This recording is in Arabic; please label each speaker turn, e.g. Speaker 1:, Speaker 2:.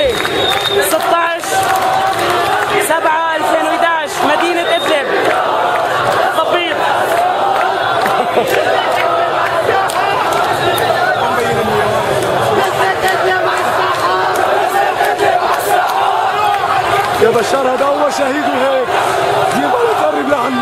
Speaker 1: الرئاسي 16 7 2011 مدينة إدلب طبيب
Speaker 2: يا بشار هذا هو شهيد الهيك جيبها لتقرب لعنا